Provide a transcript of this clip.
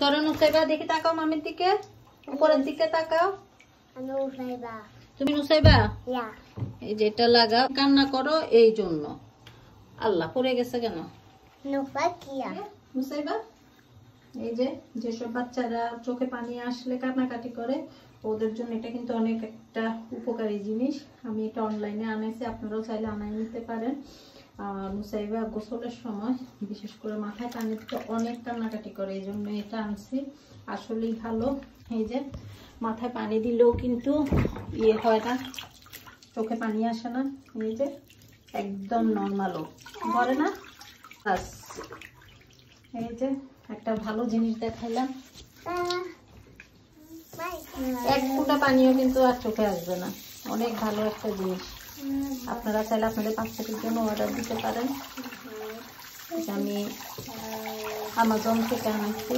নুসাইবা দেখি তাকাও মামির দিকে। উপরের দিকে তাকাও। তুমি নুসাইবা? এই যেটা কান্না করো এই জন্য। আল্লাহ পড়ে গেছে কেন. এই যে যেসব বাচ্চারা চোখে পানি আসলে কান্নাকাটি করে ওদের জন্য এটা কিন্তু অনেক একটা উপকারী জিনিস। আমি এটা অনলাইনে আনাইছি আপনারাও চাইলে আনাই নিতে পারেন। মুসাইবা গোসলের সময়, বিশেষ করে মাথায় পানিতে অনেক কান্নাকাটি করে এই জন্য এটা আনছি। আসলেই ভালো। এই যে, মাথায় পানি দিলেও কিন্তু ইয়ে হয় না, চোখে পানি আসে না। এই যে, একদম নর্মালও করে না? বাস। এই যে, একটা ভালো জিনিস দেখাইলাম। এক ফোঁটা পানিও কিন্তু আর চোখে আসবে না। অনেক ভালো একটা জিনিস। আপনারা চাইলে আপনাদের বাচ্চাদের জন্য অর্ডার দিতে পারেন এটা আমি আমাজন থেকে আনাচ্ছি